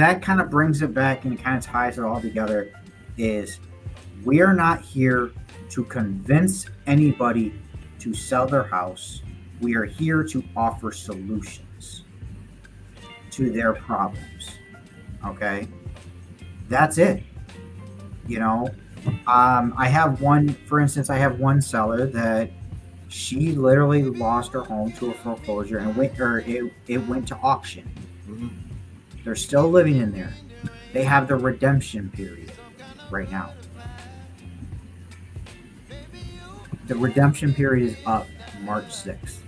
that kind of brings it back and kind of ties it all together. Is we are not here to convince anybody to sell their house. We are here to offer solutions to their problems. Okay, that's it. You know, um, I have one, for instance, I have one seller that she literally lost her home to a foreclosure and went or it, it went to auction. Mhm. They're still living in there. They have the redemption period right now. The redemption period is up March 6th.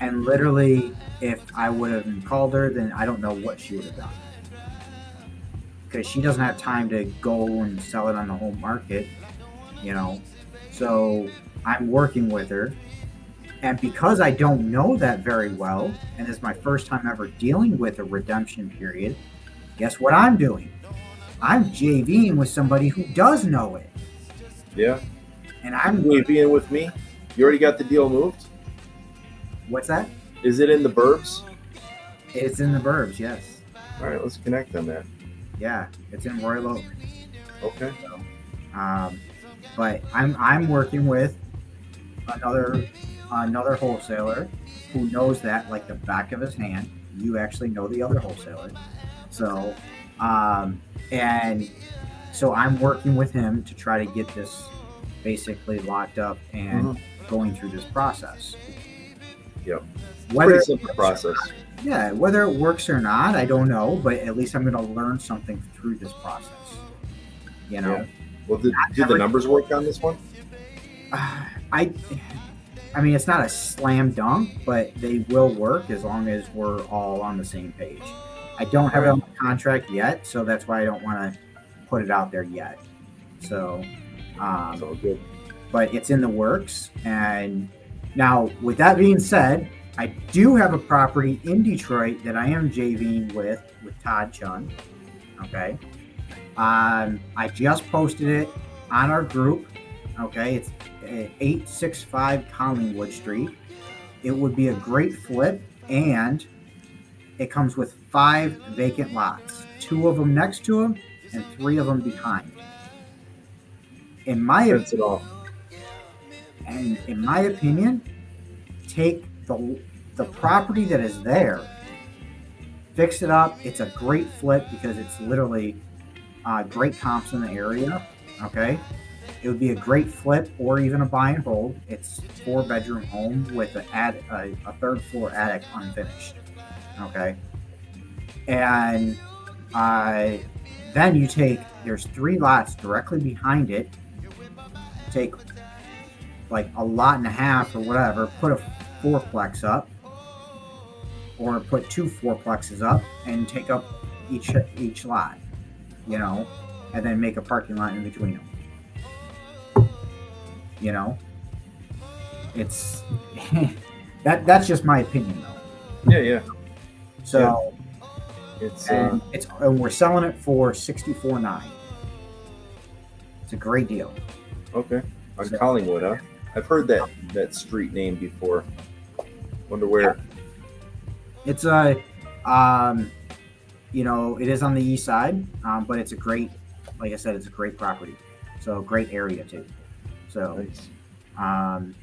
And literally, if I would have called her, then I don't know what she would have done. Because she doesn't have time to go and sell it on the whole market, you know. So I'm working with her. And because I don't know that very well, and it's my first time ever dealing with a redemption period, guess what I'm doing? I'm JVing with somebody who does know it. Yeah. And I'm I'm, going to be in with me. You already got the deal moved? what's that? Is it in the burbs? It's in the burbs, yes. All right, let's connect on that. Yeah, it's in Royal Oak. Okay. Um, but I'm I'm working with another another wholesaler who knows that like the back of his hand. You actually know the other wholesaler, so um, and so I'm working with him to try to get this basically locked up and going through this process. Yep. Whether Pretty simple process. yeah, whether it works or not, I don't know, but at least I'm going to learn something through this process. You know. Yeah. Well, did, did the numbers work on this one? I, I mean, it's not a slam dunk, but they will work as long as we're all on the same page. I don't have it on the contract yet, so that's why I don't want to put it out there yet. So, um, So good. but it's in the works. And now, with that being said, I do have a property in Detroit that I am JVing with with Todd Chun. Okay, um, I just posted it on our group. Okay, it's six five Collingwood Street. It would be a great flip, and it comes with five vacant lots, two of them next to them, and three of them behind. In my off. and in my opinion, take the the property that is there, fix it up. It's a great flip because it's literally uh, great comps in the area. Okay, it would be a great flip or even a buy and hold. It's four bedroom home with a ad, a, a third floor attic unfinished. Okay, and uh, then you take there's three lots directly behind it. Take like a lot and a half or whatever, put a fourplex up, or put two fourplexes up and take up each each lot, you know, and then make a parking lot in between them. You know, it's that that's just my opinion though. Yeah, yeah. So It's uh, and it's and we're selling it for sixty four nine. It's a great deal. okay. On So- Collingwood, huh? I've heard that that street name before. Wonder where. It's a, um, you know, it is on the east side, um, but it's a great, like I said, it's a great property. So great area too. So, Nice. um,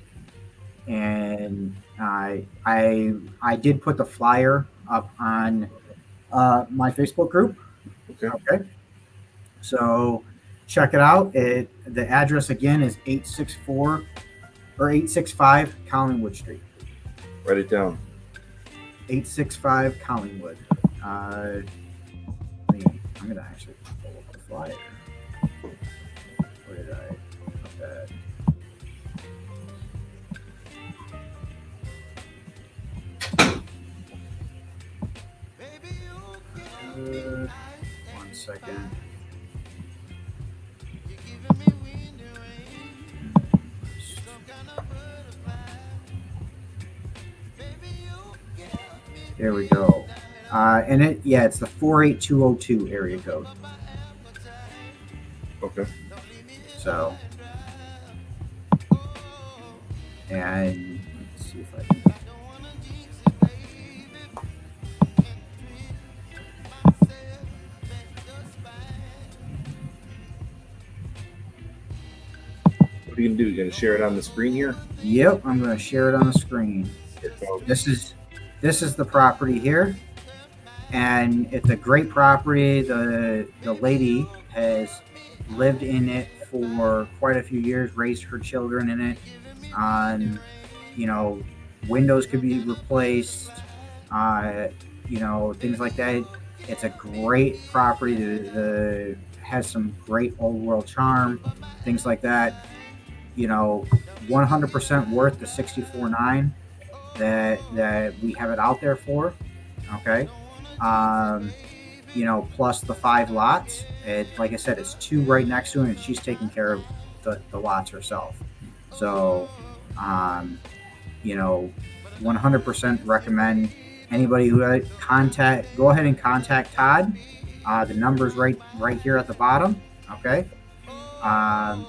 and I, I, I did put the flyer up on uh, my Facebook group. Okay. Okay. So check it out. It the address again is eight six four or eight six five Collingwood Street. Write it down. 865 Collingwood. Uh, I'm gonna actually pull up the flyer. Where did I Uh, one second. There we go. Uh, and it, yeah, it's the 48202 area code. Okay. So, and let's see if I can. What are you gonna do? You gonna share it on the screen here? Yep, I'm gonna share it on the screen. This is this is the property here, and it's a great property. The the lady has lived in it for quite a few years, raised her children in it um, you know, windows could be replaced. Uh, you know, things like that. It's a great property. The has some great old world charm, things like that. You know, 100% worth the 64.9 that that we have it out there for. Okay, um, you know, plus the five lots. It, like I said, it's two right next to it, and she's taking care of the, the lots herself. So, um, you know, 100% recommend anybody who contact. Go ahead and contact Todd. Uh, the number's right right here at the bottom. Okay. Um,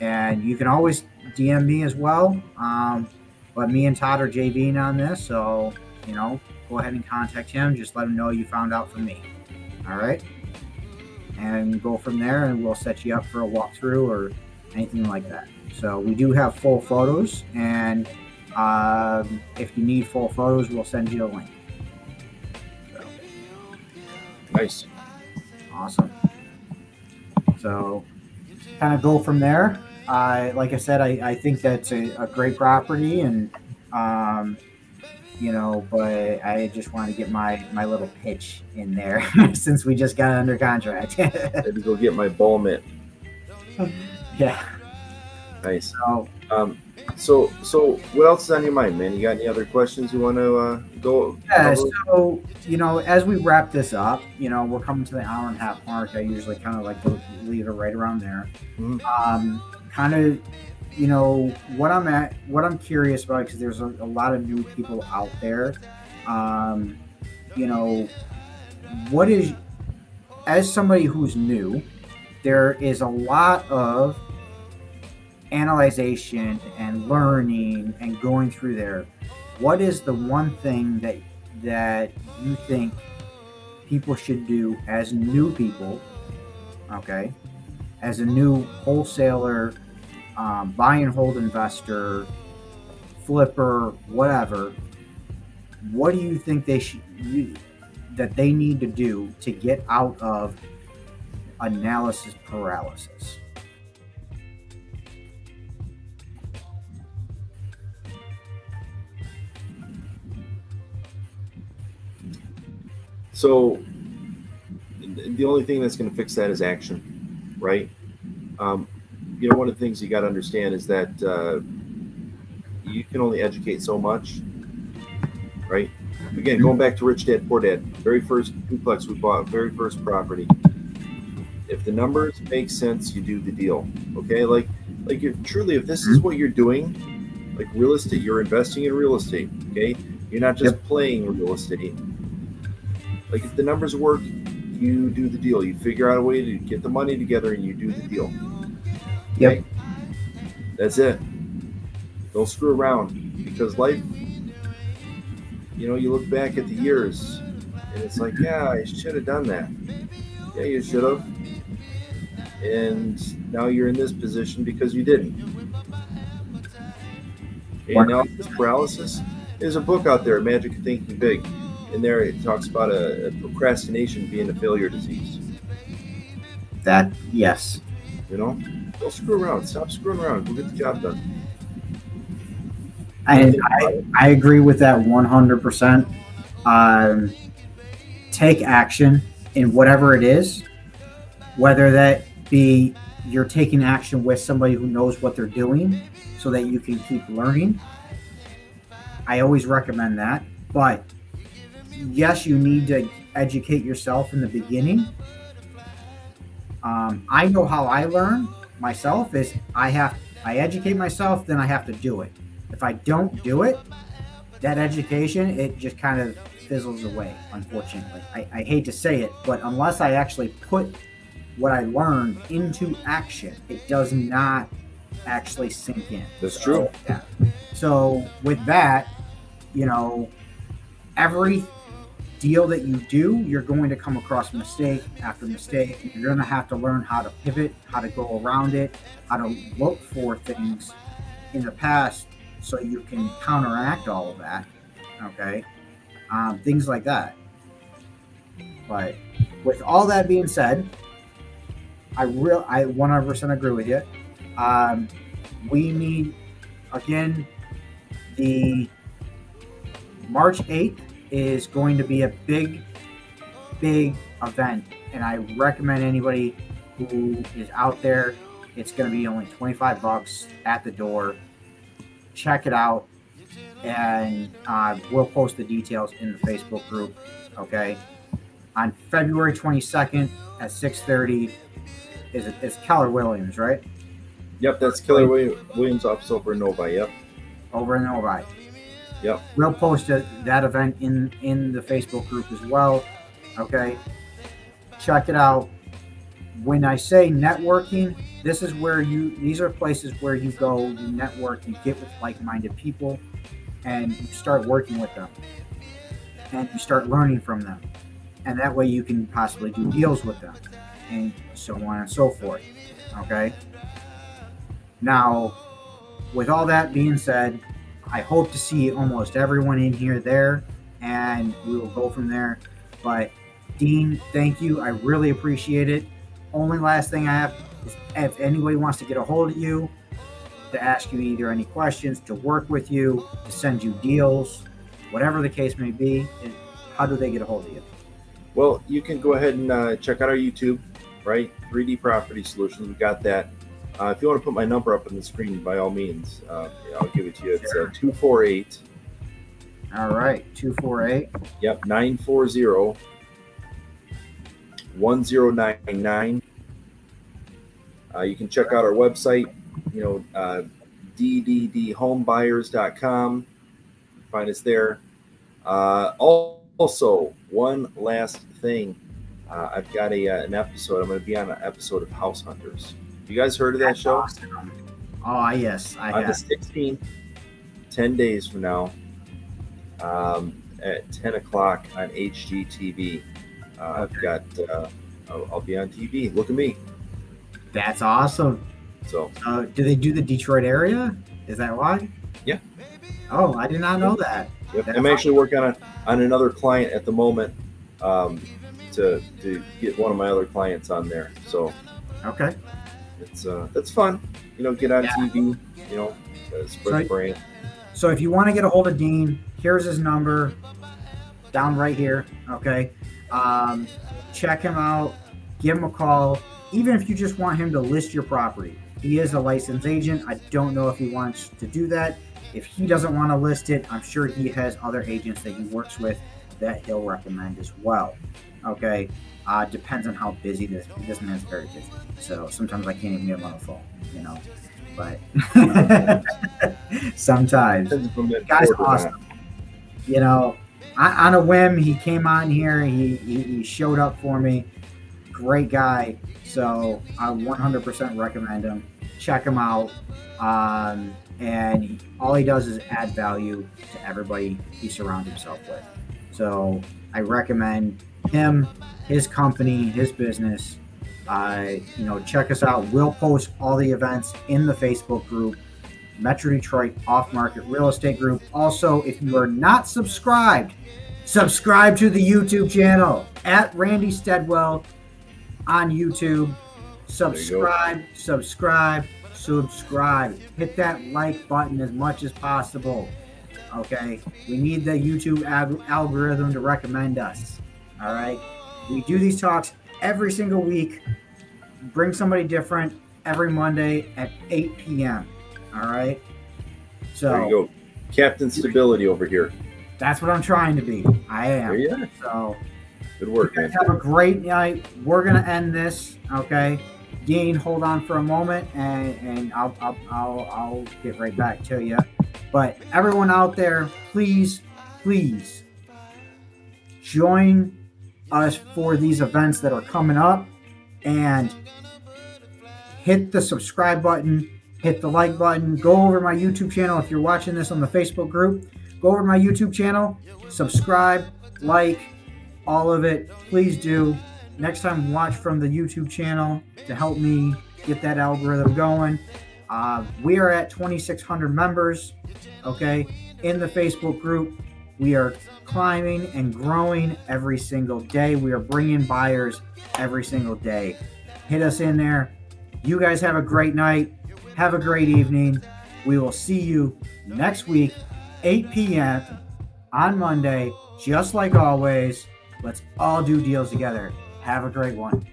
and you can always DM me as well. Um, but me and Todd are JVing on this, so you know, go ahead and contact him. Just let him know you found out from me. All right. And go from there, and we'll set you up for a walkthrough or anything like that. So we do have full photos, and um, if you need full photos, we'll send you a link. So. Nice. Awesome. So, kind of go from there. Uh, like I said, I, I think that's a, a great property, and um, you know, but I just want to get my my little pitch in there since we just got under contract. Maybe go get my ball mitt. Yeah. Nice. So, um, so, so what else is on your mind, man? You got any other questions you want to uh, go? Yeah. So, you know, as we wrap this up, you know, we're coming to the hour and a half mark. I usually kind of like to leave it right around there. Mm-hmm. Um, kind of, you know, what I'm at, what I'm curious about, because there's a, a, lot of new people out there. Um, you know, what is, as somebody who's new, there is a lot of analyzation and learning and going through there, what is the one thing that that you think people should do as new people? Okay, as a new wholesaler, um, buy and hold investor, flipper, whatever. What do you think they should you, that they need to do to get out of analysis paralysis? So the only thing that's going to fix that is action, right? Um, you know, one of the things you got to understand is that uh, you can only educate so much, right? Again, going back to Rich Dad Poor Dad, very first duplex we bought, very first property. If the numbers make sense, you do the deal. Okay, like like if truly, if this is what you're doing, like real estate, you're investing in real estate. Okay, you're not just yep. playing real estate like if the numbers work, you do the deal. You figure out a way to get the money together and you do the deal. Yep. That's it. Don't screw around because life, you know, you look back at the years and it's like, yeah, I should have done that. Yeah, you should have. And now you're in this position because you didn't. Analysis paralysis. There's a book out there, Magic of Thinking Big in there it talks about a, a procrastination being a failure disease. That yes. You know, don't screw around. Stop screwing around. Go get the job done. I, I, I agree with that 100%. Um, take action in whatever it is, whether that be you're taking action with somebody who knows what they're doing so that you can keep learning. I always recommend that. But yes, you need to educate yourself in the beginning. Um, I know how I learn myself is I have I educate myself, then I have to do it. If I don't do it, that education it just kind of fizzles away. Unfortunately, I, I hate to say it, but unless I actually put what I learned into action, it does not actually sink in. That's so, true. Yeah. So with that, you know, every deal that you do, you're going to come across mistake after mistake. You're going to have to learn how to pivot, how to go around it, how to look for things in the past so you can counteract all of that. Okay. Um, things like that. But with all that being said, I real I 100% agree with you. Um, we need again the March 8th is going to be a big, big event, and I recommend anybody who is out there. It's going to be only 25 bucks at the door. Check it out, and uh, we'll post the details in the Facebook group. Okay, on February 22nd at 6:30 is it, it's Keller Williams, right? Yep, that's Keller Williams office over in Novi. Yep. Over in Novi. Yep. We'll post a, that event in in the Facebook group as well. Okay. Check it out. When I say networking, this is where you these are places where you go, you network, you get with like-minded people, and you start working with them. And you start learning from them. And that way you can possibly do deals with them. And so on and so forth. Okay. Now, with all that being said, I hope to see almost everyone in here there, and we will go from there. But Dean, thank you. I really appreciate it. Only last thing I have is if anybody wants to get a hold of you, to ask you either any questions, to work with you, to send you deals, whatever the case may be, how do they get a hold of you? Well, you can go ahead and uh, check out our YouTube, right? 3D Property Solutions. We got that. Uh, if you want to put my number up on the screen, by all means, uh, I'll give it to you. It's uh, 248. All right, 248. Yep, 940 1099. Uh, you can check out our website, you know, uh, dddhomebuyers.com. Find us there. Uh, also, one last thing. Uh, I've got a, uh, an episode. I'm going to be on an episode of House Hunters. You guys heard of that show? Awesome. Oh, yes. I On have. the 16th, 10 days from now, um, at 10 o'clock on HGTV. Uh, I've got, uh, I'll, I'll, be on TV. Look at me. That's awesome. So, uh, do they do the Detroit area? Is that why? Yeah. Oh, I did not know that. Yep. I'm actually working on on another client at the moment um, to to get one of my other clients on there. So, okay, it's uh that's fun. You know, get on yeah. TV. You know, uh, spread so, the brand. So if you want to get a hold of Dean, here's his number down right here. Okay, um, check him out. Give him a call. Even if you just want him to list your property, he is a licensed agent. I don't know if he wants to do that. If he doesn't want to list it, I'm sure he has other agents that he works with that he'll recommend as well. Okay, uh, depends on how busy this this man's very busy. So sometimes I can't even get him on the phone, you know. But sometimes, guy's awesome. You know, I, on a whim, he came on here. He, he, he showed up for me. Great guy. So I 100% recommend him. Check him out. Um, and all he does is add value to everybody he surrounds himself with. So I recommend him, his company, his business. Uh, you know, check us out. We'll post all the events in the Facebook group, Metro Detroit Off Market Real Estate Group. Also, if you are not subscribed, subscribe to the YouTube channel at Randy Stedwell on YouTube. Subscribe, you subscribe, subscribe. Hit that like button as much as possible. Okay, we need the YouTube algorithm to recommend us. All right. We do these talks every single week. Bring somebody different every Monday at 8 p.m. All right. So there you go. Captain Stability over here. That's what I'm trying to be. I am. Yeah. So good work, man. Have a great night. We're gonna end this. Okay. Dean, hold on for a moment, and, and I'll, I'll, I'll, I'll get right back to you. But everyone out there, please, please join us for these events that are coming up and hit the subscribe button, hit the like button, go over my YouTube channel. If you're watching this on the Facebook group, go over my YouTube channel, subscribe, like, all of it, please do. Next time, watch from the YouTube channel to help me get that algorithm going. Uh, we are at 2,600 members, okay, in the Facebook group. We are climbing and growing every single day. We are bringing buyers every single day. Hit us in there. You guys have a great night. Have a great evening. We will see you next week, 8 p.m. on Monday, just like always. Let's all do deals together. Have a great one.